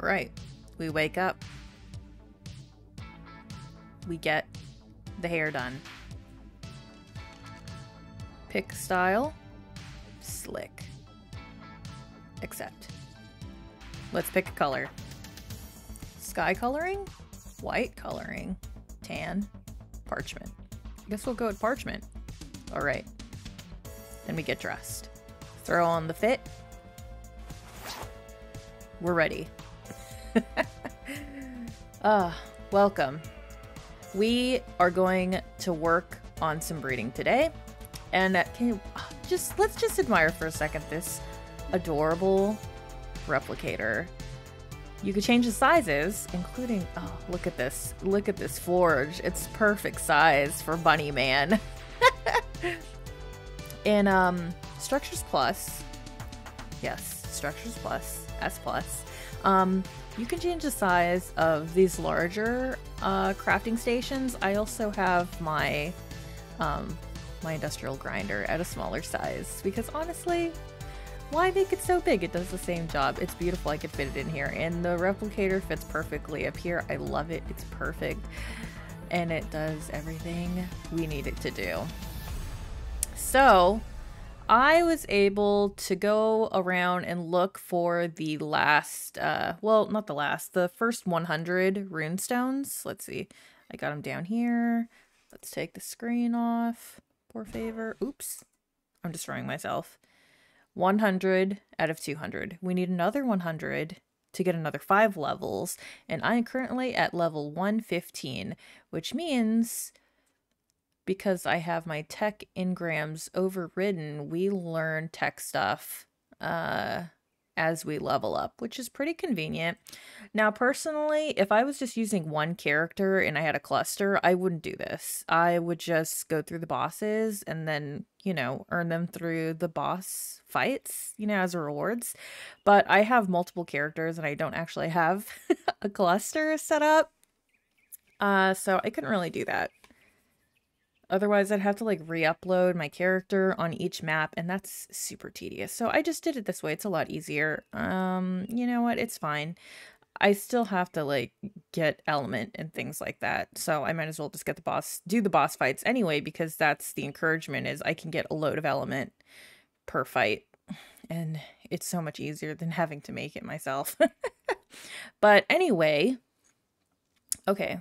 All right, we wake up. We get the hair done. Pick style, slick. Accept. Let's pick a color. Sky coloring, white coloring, tan, parchment. I guess we'll go with parchment. All right. Then we get dressed. Throw on the fit. We're ready. Ah, uh, welcome. We are going to work on some breeding today. And can you uh, just let's just admire for a second this adorable replicator. You could change the sizes, including oh, look at this. Look at this forge. It's perfect size for Bunny Man. In um Structures Plus, yes, Structures Plus, S Plus, um, you can change the size of these larger uh, crafting stations. I also have my um, my industrial grinder at a smaller size because honestly, why make it so big? It does the same job. It's beautiful. I could fit it in here, and the replicator fits perfectly up here. I love it. It's perfect, and it does everything we need it to do. So I was able to go around and look for the last, uh, well, not the last, the first 100 runestones. Let's see. I got them down here. Let's take the screen off, por favor. Oops. I'm destroying myself. 100 out of 200. We need another 100 to get another 5 levels, and I'm currently at level 115, which means because I have my tech engrams overridden, we learn tech stuff uh, as we level up, which is pretty convenient. Now, personally, if I was just using one character and I had a cluster, I wouldn't do this. I would just go through the bosses and then, you know, earn them through the boss fights, you know, as rewards. But I have multiple characters and I don't actually have a cluster set up. Uh, so I couldn't really do that. Otherwise, I'd have to like re-upload my character on each map, and that's super tedious. So I just did it this way. It's a lot easier. Um, you know what? It's fine. I still have to like get element and things like that. So I might as well just get the boss, do the boss fights anyway, because that's the encouragement is I can get a load of element per fight. And it's so much easier than having to make it myself. but anyway, okay,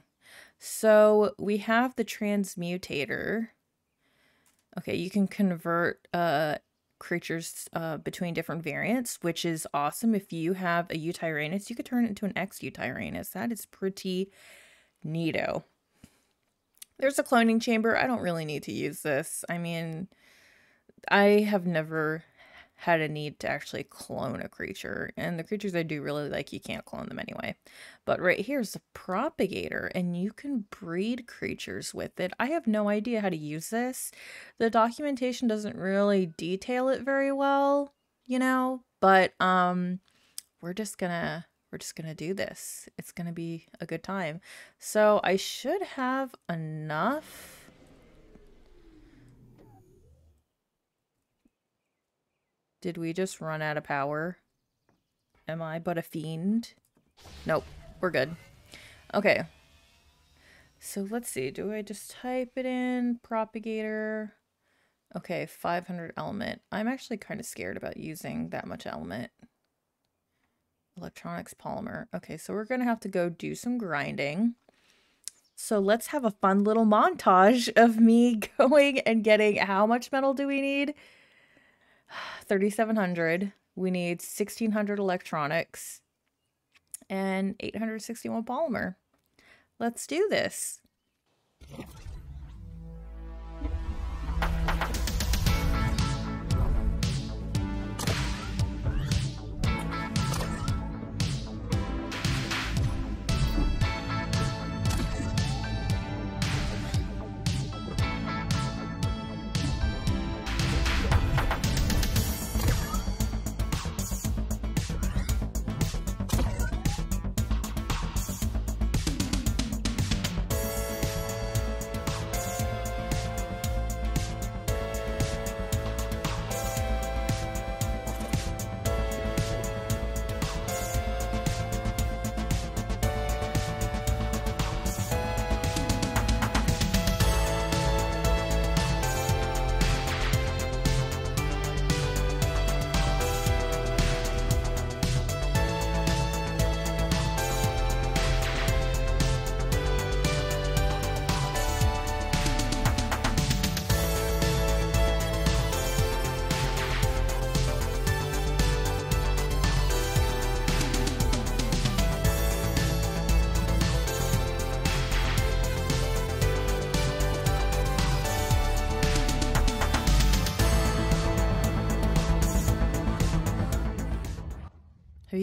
so we have the transmutator. Okay, you can convert uh, creatures uh, between different variants, which is awesome. If you have a Yutyrannus, you could turn it into an X Yutyrannus. That is pretty neato. There's a cloning chamber. I don't really need to use this. I mean, I have never had a need to actually clone a creature. And the creatures I do really like, you can't clone them anyway. But right here's the propagator, and you can breed creatures with it. I have no idea how to use this. The documentation doesn't really detail it very well, you know, but um we're just gonna we're just gonna do this. It's gonna be a good time. So I should have enough Did we just run out of power? Am I but a fiend? Nope, we're good. Okay. So let's see, do I just type it in? Propagator. Okay, 500 element. I'm actually kind of scared about using that much element. Electronics polymer. Okay, so we're going to have to go do some grinding. So let's have a fun little montage of me going and getting how much metal do we need? 3700. We need 1600 electronics and 861 polymer. Let's do this.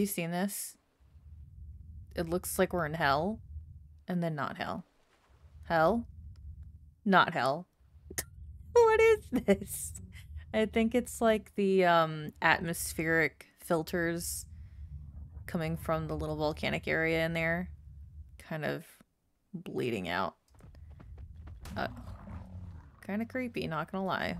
You seen this? It looks like we're in hell, and then not hell. Hell? Not hell. what is this? I think it's like the um, atmospheric filters coming from the little volcanic area in there. Kind of bleeding out. Uh, kind of creepy, not gonna lie.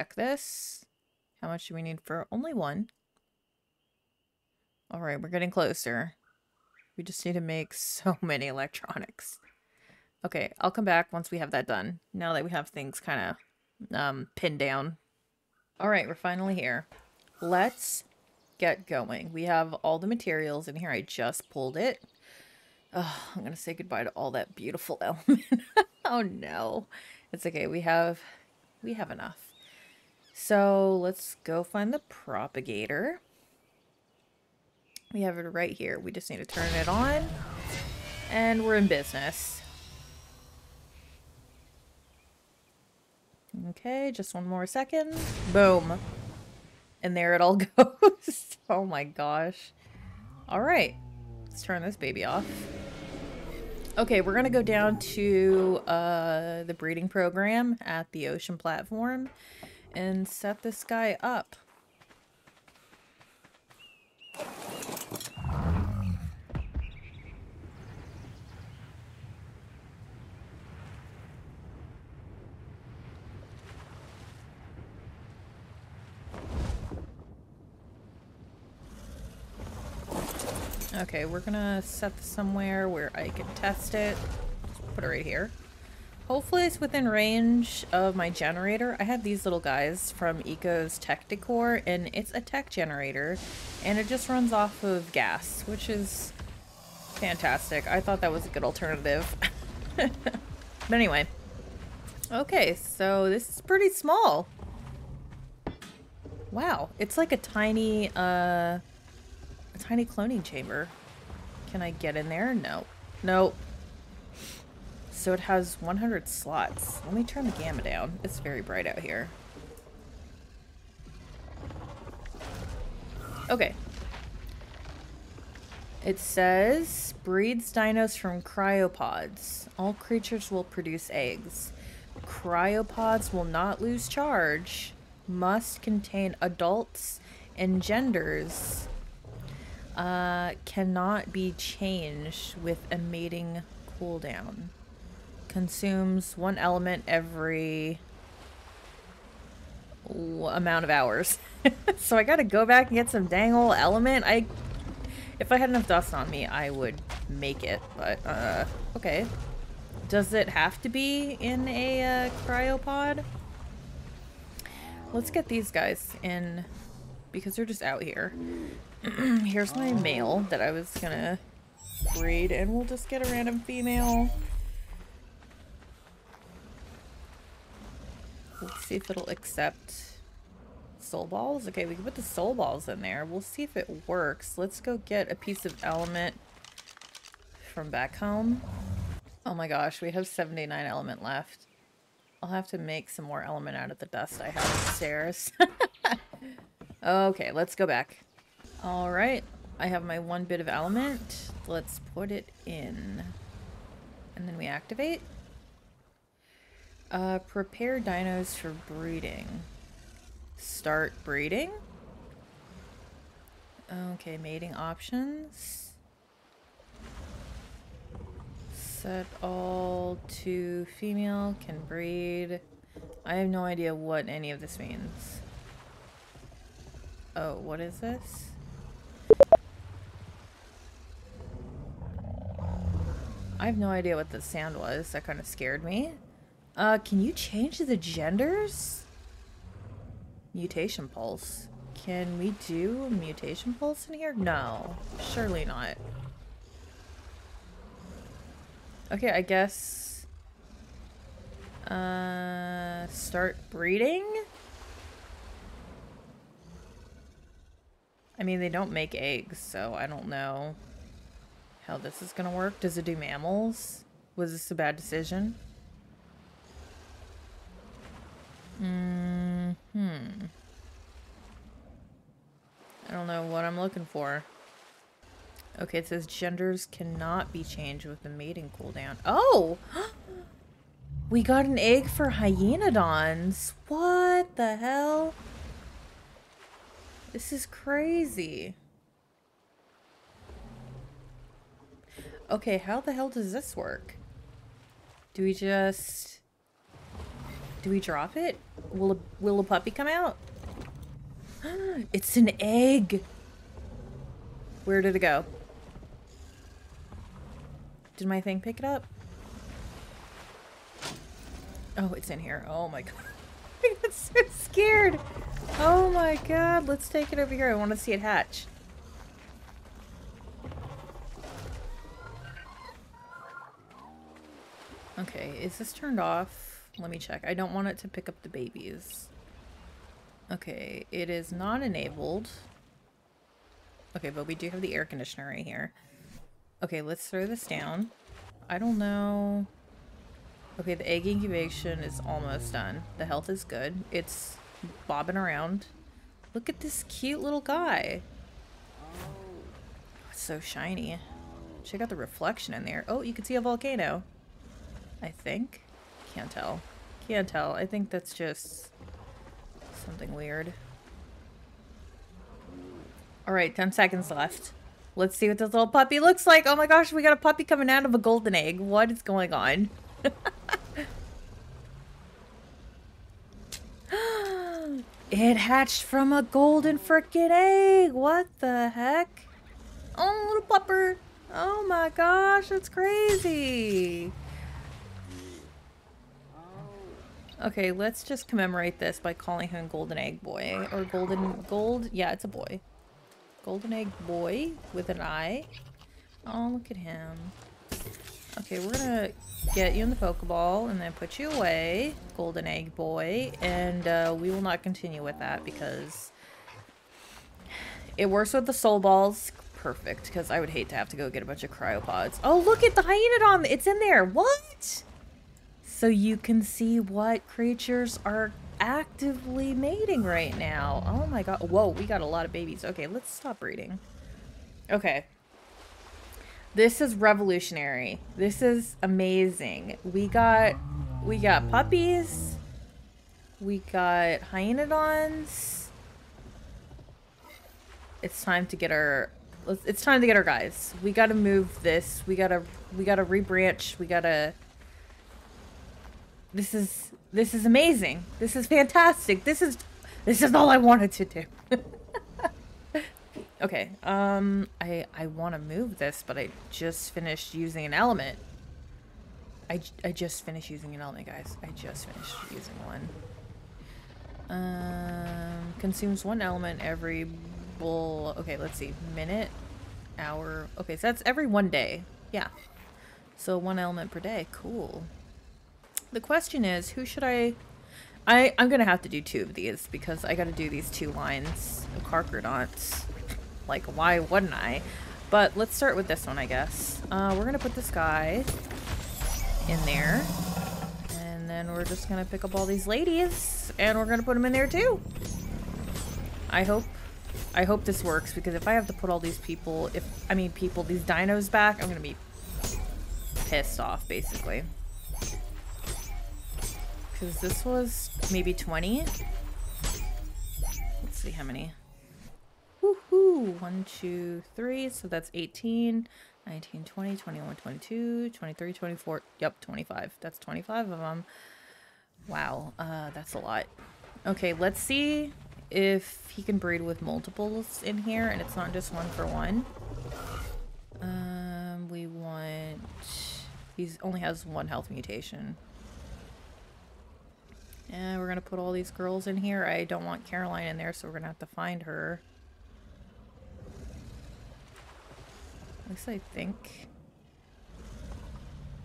Check this. How much do we need for only one? All right, we're getting closer. We just need to make so many electronics. Okay, I'll come back once we have that done. Now that we have things kind of um, pinned down. All right, we're finally here. Let's get going. We have all the materials in here. I just pulled it. Oh, I'm going to say goodbye to all that beautiful element. oh no. It's okay. We have we have enough. So let's go find the propagator. We have it right here. We just need to turn it on. And we're in business. Okay, just one more second. Boom. And there it all goes. oh my gosh. Alright. Let's turn this baby off. Okay, we're to go down to uh, the breeding program at the ocean platform and set this guy up. Okay, we're gonna set this somewhere where I can test it. Just put it right here. Hopefully it's within range of my generator. I have these little guys from Eco's Tech Decor, and it's a tech generator, and it just runs off of gas, which is fantastic. I thought that was a good alternative. but anyway. Okay, so this is pretty small. Wow, it's like a tiny, uh, a tiny cloning chamber. Can I get in there? No. Nope. So it has 100 slots. Let me turn the gamma down. It's very bright out here. Okay. It says, breeds dinos from cryopods. All creatures will produce eggs. Cryopods will not lose charge. Must contain adults and genders. Uh, cannot be changed with a mating cooldown consumes one element every amount of hours. so I gotta go back and get some dang old element. I, If I had enough dust on me, I would make it, but, uh, okay. Does it have to be in a uh, cryopod? Let's get these guys in, because they're just out here. Here's my male that I was gonna breed, and we'll just get a random female. Let's see if it'll accept soul balls. Okay, we can put the soul balls in there. We'll see if it works. Let's go get a piece of element from back home. Oh my gosh, we have 79 element left. I'll have to make some more element out of the dust I have upstairs. okay, let's go back. All right, I have my one bit of element. Let's put it in. And then we activate. Uh, prepare dinos for breeding. Start breeding. Okay, mating options. Set all to female, can breed. I have no idea what any of this means. Oh, what is this? I have no idea what the sound was. That kind of scared me. Uh, can you change the genders? Mutation pulse. Can we do a mutation pulse in here? No, surely not. Okay, I guess... Uh, start breeding? I mean, they don't make eggs, so I don't know how this is gonna work. Does it do mammals? Was this a bad decision? Mm hmm. I don't know what I'm looking for. Okay, it says genders cannot be changed with the mating cooldown. Oh! we got an egg for hyenodons. What the hell? This is crazy. Okay, how the hell does this work? Do we just... Do we drop it? Will a, will a puppy come out? it's an egg! Where did it go? Did my thing pick it up? Oh, it's in here. Oh my god. I got so scared. Oh my god. Let's take it over here. I want to see it hatch. Okay, is this turned off? Let me check. I don't want it to pick up the babies. Okay, it is not enabled. Okay, but we do have the air conditioner right here. Okay, let's throw this down. I don't know... Okay, the egg incubation is almost done. The health is good. It's bobbing around. Look at this cute little guy. Oh, it's so shiny. Check out the reflection in there. Oh, you can see a volcano. I think. Can't tell. Can't tell. I think that's just something weird. Alright, 10 seconds left. Let's see what this little puppy looks like. Oh my gosh, we got a puppy coming out of a golden egg. What is going on? it hatched from a golden freaking egg. What the heck? Oh, little pupper. Oh my gosh, that's crazy. Okay, let's just commemorate this by calling him Golden Egg Boy. Or Golden... Gold... Yeah, it's a boy. Golden Egg Boy with an eye. Oh, look at him. Okay, we're gonna get you in the Pokeball and then put you away, Golden Egg Boy. And uh, we will not continue with that because it works with the Soul Balls. Perfect, because I would hate to have to go get a bunch of cryopods. Oh, look at the Hyenodon! It's in there! What? So you can see what creatures are actively mating right now. Oh my god. Whoa, we got a lot of babies. Okay, let's stop breeding. Okay. This is revolutionary. This is amazing. We got we got puppies. We got hyenodons. It's time to get our it's time to get our guys. We got to move this. We got to we got to rebranch. We got to this is this is amazing. This is fantastic. This is this is all I wanted to do. okay, um, I I want to move this, but I just finished using an element. I, I just finished using an element, guys. I just finished using one. Um, consumes one element every bull. Okay, let's see. Minute, hour. Okay, so that's every one day. Yeah. So one element per day. Cool. The question is, who should I... I, I'm gonna have to do two of these because I gotta do these two lines of Carcharodonts. Like, why wouldn't I? But let's start with this one, I guess. Uh, we're gonna put this guy in there. And then we're just gonna pick up all these ladies. And we're gonna put them in there too. I hope I hope this works because if I have to put all these people, if I mean people, these dinos back, I'm gonna be pissed off basically. Because this was maybe 20. Let's see how many. Woohoo! One, two, three. So that's 18, 19, 20, 21, 22, 23, 24. Yep, 25. That's 25 of them. Wow, uh, that's a lot. Okay, let's see if he can breed with multiples in here and it's not just one for one. Um, we want... He only has one health mutation. And we're gonna put all these girls in here. I don't want Caroline in there, so we're gonna have to find her. At least I think...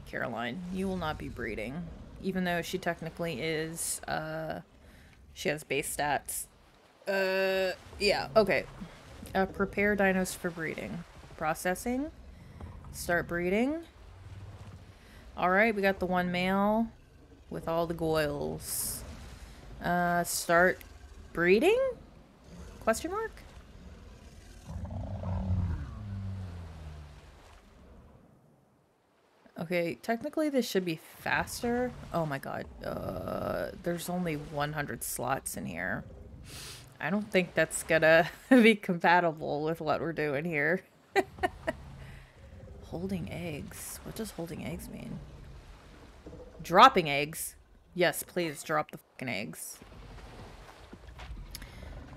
Caroline, you will not be breeding. Even though she technically is, uh... She has base stats. Uh, yeah, okay. Uh, prepare dinos for breeding. Processing. Start breeding. Alright, we got the one male with all the goils. Uh, start breeding? Question mark? Okay, technically this should be faster. Oh my god. Uh, there's only 100 slots in here. I don't think that's gonna be compatible with what we're doing here. holding eggs. What does holding eggs mean? Dropping eggs. Yes, please drop the fucking eggs.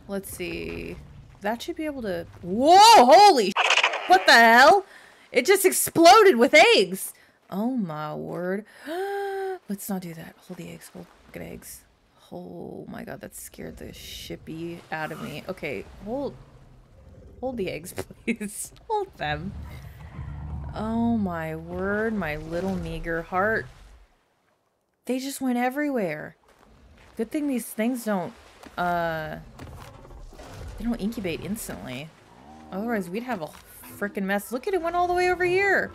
Let's see. That should be able to... Whoa! Holy What the hell? It just exploded with eggs! Oh my word. Let's not do that. Hold the eggs. Hold fucking eggs. Oh my god, that scared the shippy out of me. Okay, hold... Hold the eggs, please. hold them. Oh my word, my little meager heart. They just went everywhere. Good thing these things don't, uh... They don't incubate instantly. Otherwise, we'd have a freaking mess. Look at it, went all the way over here.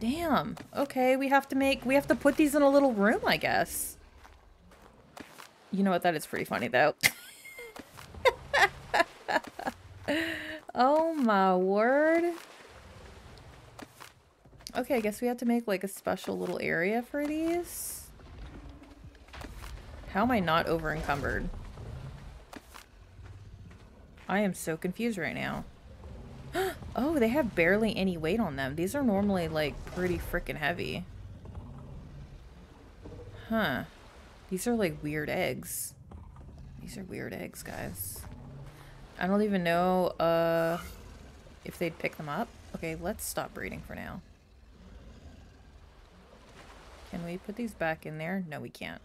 Damn. Okay, we have to make... We have to put these in a little room, I guess. You know what? That is pretty funny, though. oh, my word. Okay, I guess we have to make like a special little area for these. How am I not over encumbered? I am so confused right now. oh, they have barely any weight on them. These are normally like pretty freaking heavy. Huh. These are like weird eggs. These are weird eggs, guys. I don't even know uh, if they'd pick them up. Okay, let's stop breeding for now. Can we put these back in there? No, we can't.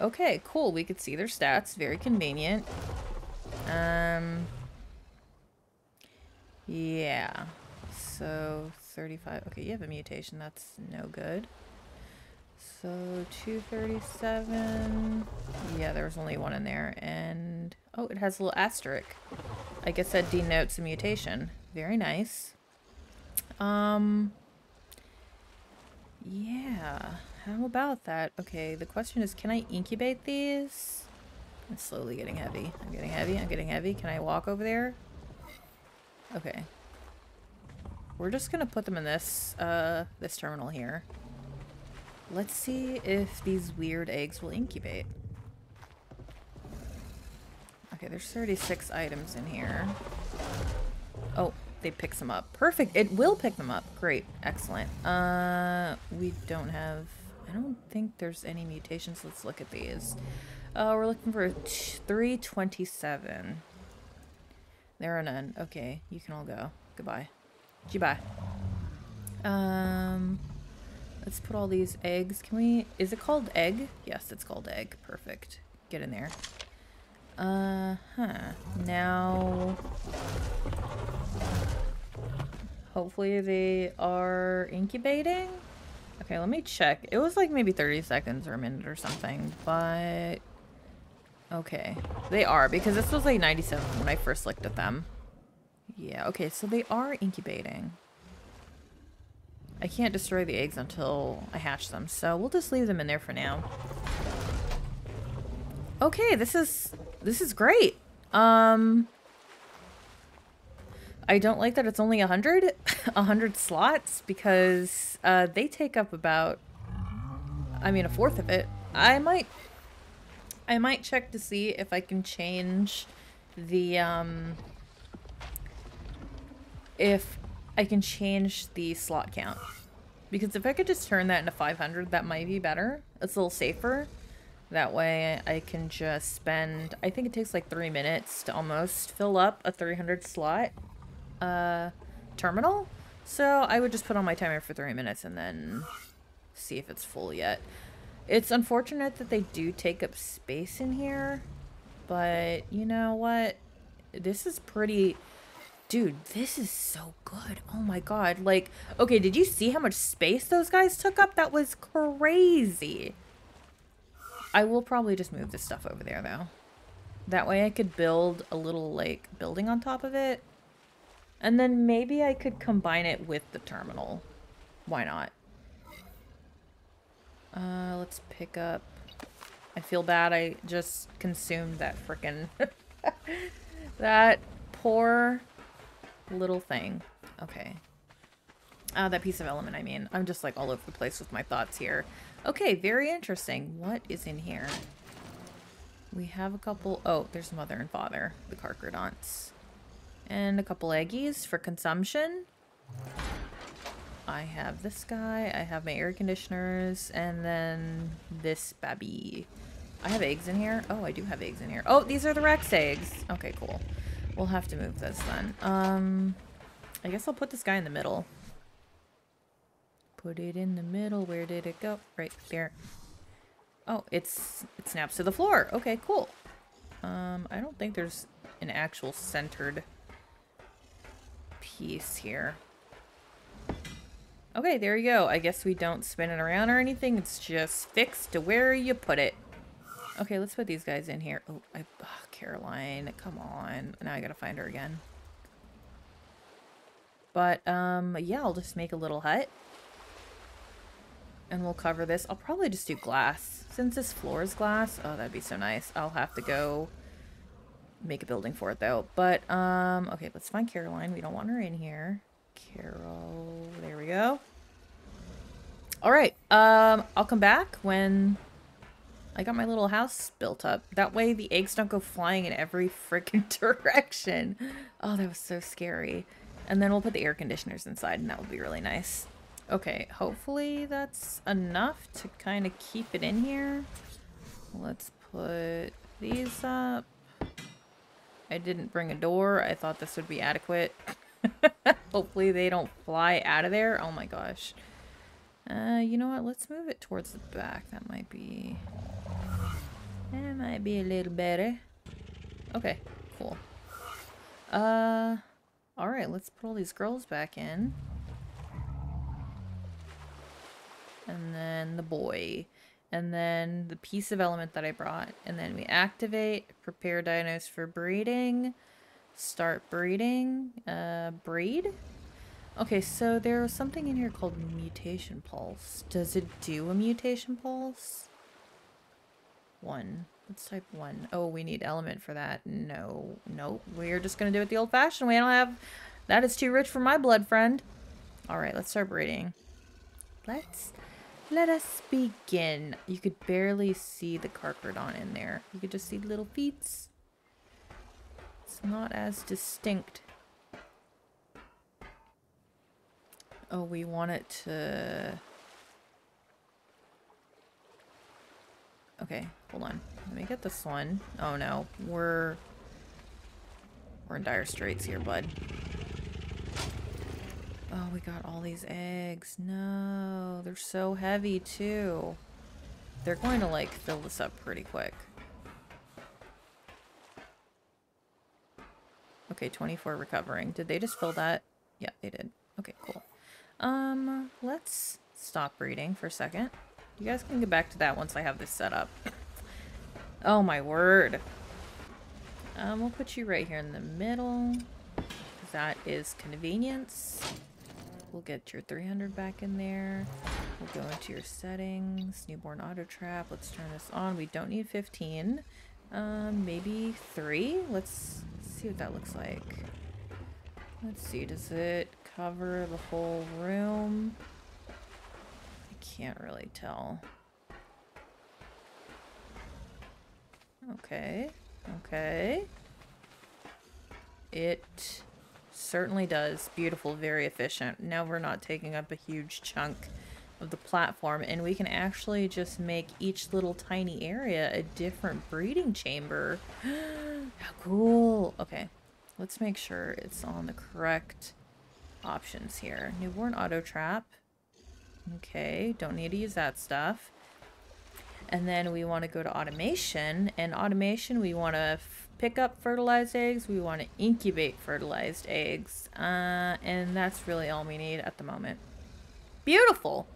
Okay, cool. We could see their stats. Very convenient. Um, yeah. So, 35. Okay, you have a mutation. That's no good. So, 237. Yeah, there was only one in there. And, oh, it has a little asterisk. I guess that denotes a mutation. Very nice. Um, yeah, how about that? Okay, the question is, can I incubate these? It's slowly getting heavy. I'm getting heavy, I'm getting heavy. Can I walk over there? Okay. We're just gonna put them in this, uh, this terminal here. Let's see if these weird eggs will incubate. Okay, there's 36 items in here. Oh, they pick them up. Perfect. It will pick them up. Great. Excellent. Uh, we don't have... I don't think there's any mutations. Let's look at these. Uh, we're looking for 327. There are none. Okay, you can all go. Goodbye. Goodbye. Um, let's put all these eggs. Can we... Is it called egg? Yes, it's called egg. Perfect. Get in there. Uh, huh. Now... Hopefully they are incubating. Okay, let me check. It was like maybe 30 seconds or a minute or something, but... Okay, they are, because this was like 97 when I first looked at them. Yeah, okay, so they are incubating. I can't destroy the eggs until I hatch them, so we'll just leave them in there for now. Okay, this is this is great. Um I don't like that it's only 100, 100 slots because uh, they take up about, I mean, a fourth of it. I might, I might check to see if I can change the, um, if I can change the slot count. Because if I could just turn that into 500, that might be better. It's a little safer. That way I can just spend, I think it takes like three minutes to almost fill up a 300 slot uh, terminal. So I would just put on my timer for three minutes and then see if it's full yet. It's unfortunate that they do take up space in here, but you know what? This is pretty... Dude, this is so good. Oh my god. Like, okay, did you see how much space those guys took up? That was crazy. I will probably just move this stuff over there, though. That way I could build a little, like, building on top of it. And then maybe I could combine it with the terminal. Why not? Uh, let's pick up... I feel bad I just consumed that frickin' that poor little thing. Okay. Uh, that piece of element, I mean. I'm just, like, all over the place with my thoughts here. Okay, very interesting. What is in here? We have a couple... Oh, there's mother and father, the Carcharodonts. And a couple eggies for consumption. I have this guy. I have my air conditioners. And then this baby. I have eggs in here. Oh, I do have eggs in here. Oh, these are the Rex eggs. Okay, cool. We'll have to move this then. Um, I guess I'll put this guy in the middle. Put it in the middle. Where did it go? Right there. Oh, it's it snaps to the floor. Okay, cool. Um, I don't think there's an actual centered piece here. Okay, there you go. I guess we don't spin it around or anything. It's just fixed to where you put it. Okay, let's put these guys in here. Oh, I, oh, Caroline, come on. Now I gotta find her again. But, um, yeah, I'll just make a little hut. And we'll cover this. I'll probably just do glass. Since this floor is glass, oh, that'd be so nice. I'll have to go make a building for it, though. But, um, okay, let's find Caroline. We don't want her in here. Carol, there we go. All right, um, I'll come back when I got my little house built up. That way the eggs don't go flying in every freaking direction. Oh, that was so scary. And then we'll put the air conditioners inside and that will be really nice. Okay, hopefully that's enough to kind of keep it in here. Let's put these up. I didn't bring a door. I thought this would be adequate. hopefully they don't fly out of there. Oh my gosh. Uh, you know what? Let's move it towards the back. That might be... That might be a little better. Okay, cool. Uh, alright, let's put all these girls back in. and then the boy, and then the piece of element that I brought. And then we activate, prepare dinos for breeding, start breeding, uh, breed. Okay, so there was something in here called mutation pulse. Does it do a mutation pulse? One. Let's type one. Oh, we need element for that. No. Nope. We're just going to do it the old-fashioned way. I don't have... That is too rich for my blood, friend. Alright, let's start breeding. Let's let us begin. You could barely see the Carcharodon in there. You could just see little feet. It's not as distinct. Oh, we want it to... Okay, hold on. Let me get this one. Oh no, we're... We're in dire straits here, bud. Oh, we got all these eggs. No, they're so heavy too. They're going to like fill this up pretty quick. Okay, 24 recovering. Did they just fill that? Yeah, they did. Okay, cool. Um, let's stop breeding for a second. You guys can get back to that once I have this set up. oh my word. Um, we'll put you right here in the middle. That is convenience. We'll get your 300 back in there. We'll go into your settings, newborn auto trap. Let's turn this on. We don't need 15. Um, maybe three? Let's see what that looks like. Let's see, does it cover the whole room? I can't really tell. Okay. Okay. It certainly does. Beautiful, very efficient. Now we're not taking up a huge chunk of the platform and we can actually just make each little tiny area a different breeding chamber. How cool. Okay, let's make sure it's on the correct options here. Newborn auto trap. Okay, don't need to use that stuff. And then we want to go to automation. And automation, we want to pick up fertilized eggs. We want to incubate fertilized eggs. Uh, and that's really all we need at the moment. Beautiful.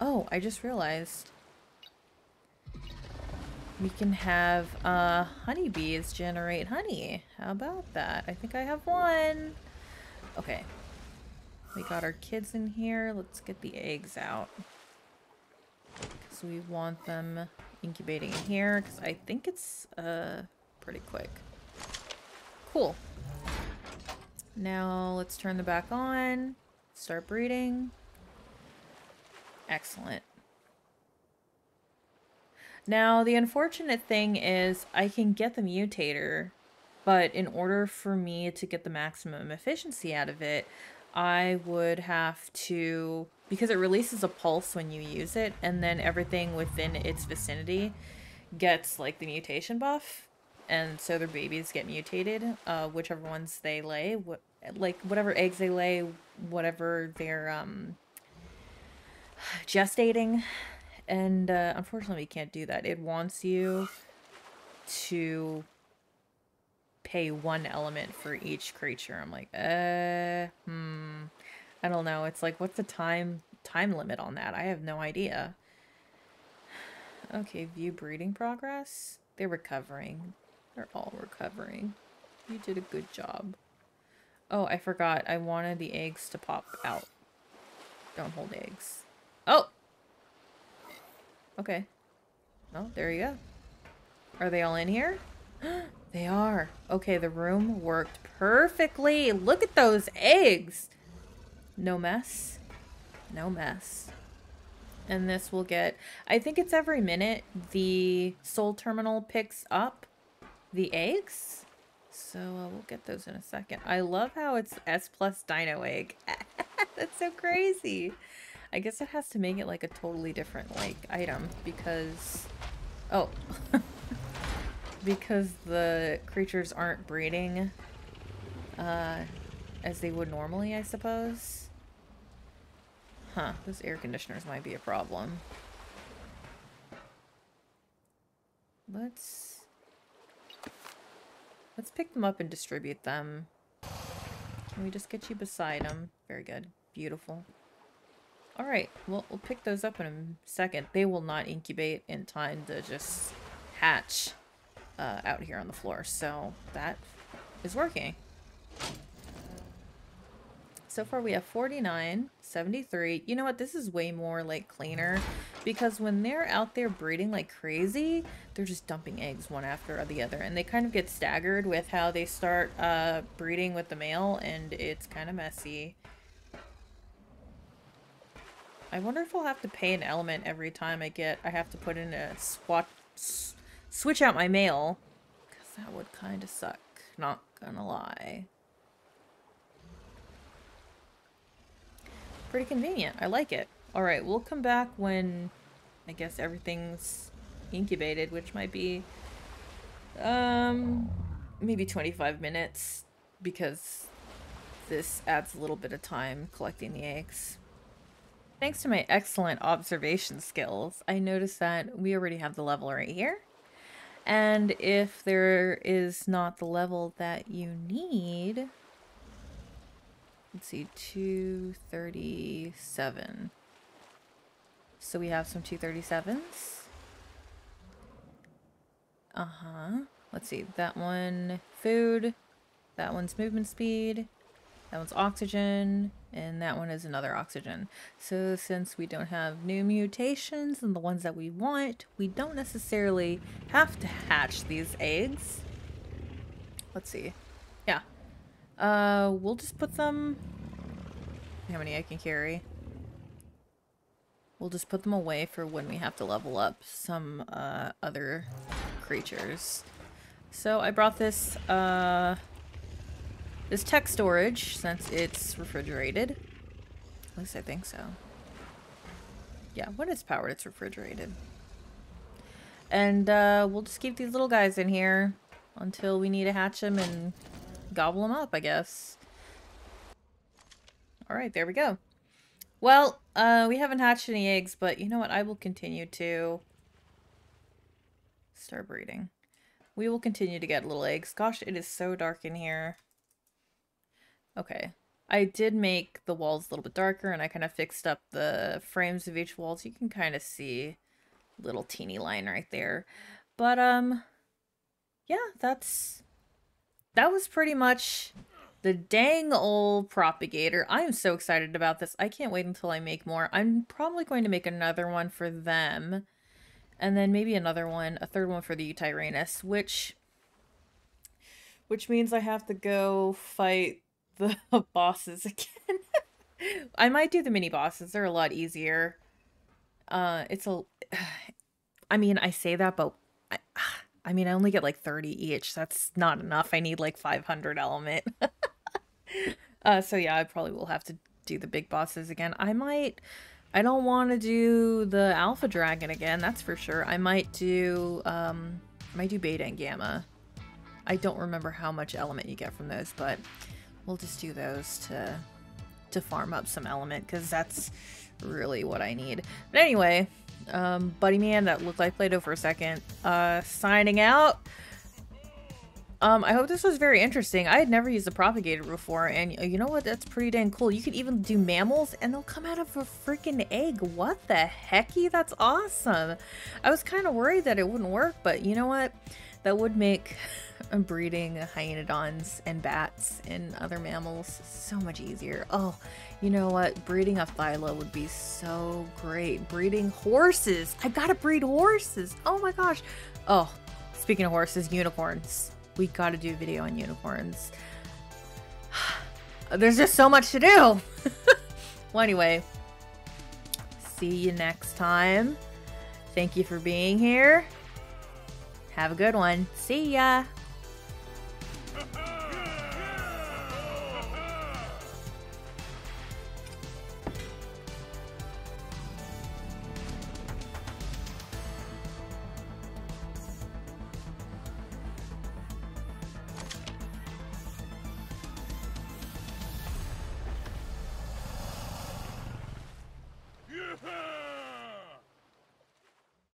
Oh, I just realized. We can have uh, honeybees generate honey. How about that? I think I have one. Okay. We got our kids in here. Let's get the eggs out. We want them incubating in here because I think it's uh, pretty quick. Cool. Now let's turn the back on. Start breeding. Excellent. Now, the unfortunate thing is I can get the mutator, but in order for me to get the maximum efficiency out of it, I would have to because it releases a pulse when you use it, and then everything within its vicinity gets like the mutation buff, and so their babies get mutated, uh, whichever ones they lay, what like whatever eggs they lay, whatever they're um gestating, and uh, unfortunately we can't do that. It wants you to pay one element for each creature. I'm like, uh, hmm. I don't know. It's like, what's the time time limit on that? I have no idea. Okay, view breeding progress. They're recovering. They're all recovering. You did a good job. Oh, I forgot. I wanted the eggs to pop out. Don't hold eggs. Oh! Okay. Oh, there you go. Are they all in here? they are. Okay, the room worked perfectly. Look at those eggs. No mess. No mess. And this will get, I think it's every minute the soul terminal picks up the eggs. So uh, we'll get those in a second. I love how it's S plus dino egg. That's so crazy. I guess it has to make it like a totally different like item because, oh, because the creatures aren't breeding uh, as they would normally, I suppose. Huh, those air conditioners might be a problem. Let's... Let's pick them up and distribute them. Can we just get you beside them? Very good. Beautiful. Alright, well, we'll pick those up in a second. They will not incubate in time to just hatch uh, out here on the floor, so that is working. So far we have 49, 73. You know what? This is way more like cleaner because when they're out there breeding like crazy, they're just dumping eggs one after the other and they kind of get staggered with how they start uh, breeding with the male and it's kind of messy. I wonder if I'll have to pay an element every time I get, I have to put in a swat, switch out my male because that would kind of suck, not gonna lie. Pretty convenient. I like it. Alright, we'll come back when I guess everything's incubated, which might be um maybe 25 minutes because this adds a little bit of time collecting the eggs. Thanks to my excellent observation skills, I noticed that we already have the level right here. And if there is not the level that you need, let's see, 237. So we have some 237s. Uh-huh. Let's see, that one food, that one's movement speed, that one's oxygen, and that one is another oxygen. So since we don't have new mutations and the ones that we want, we don't necessarily have to hatch these eggs. Let's see. Yeah, uh, we'll just put them... How many I can carry? We'll just put them away for when we have to level up some uh, other creatures. So I brought this, uh, this tech storage since it's refrigerated. At least I think so. Yeah, when it's powered, it's refrigerated. And uh, we'll just keep these little guys in here until we need to hatch them and gobble them up, I guess. Alright, there we go. Well, uh, we haven't hatched any eggs, but you know what? I will continue to start breeding. We will continue to get little eggs. Gosh, it is so dark in here. Okay. I did make the walls a little bit darker and I kind of fixed up the frames of each wall so you can kind of see little teeny line right there. But, um, yeah, that's, that was pretty much the dang old propagator. I am so excited about this. I can't wait until I make more. I'm probably going to make another one for them. And then maybe another one, a third one for the Tyrannus, which which means I have to go fight the bosses again. I might do the mini bosses. They're a lot easier. Uh it's a I mean, I say that, but I, I mean, I only get like 30 each. That's not enough. I need like 500 element. uh, so yeah, I probably will have to do the big bosses again. I might, I don't want to do the alpha dragon again. That's for sure. I might do, um, I might do beta and gamma. I don't remember how much element you get from those, but we'll just do those to, to farm up some element because that's really what I need. But anyway, um, Buddy Man, that looked like Play-Doh for a second, uh, signing out. Um, I hope this was very interesting. I had never used a propagator before, and you know what? That's pretty dang cool. You can even do mammals, and they'll come out of a freaking egg. What the hecky? That's awesome. I was kind of worried that it wouldn't work, but you know what? That would make breeding hyaenodons and bats and other mammals so much easier. Oh, you know what? Breeding a Thyla would be so great. Breeding horses. I've got to breed horses. Oh my gosh. Oh, speaking of horses, unicorns we gotta do a video on unicorns. There's just so much to do. well, anyway, see you next time. Thank you for being here. Have a good one. See ya.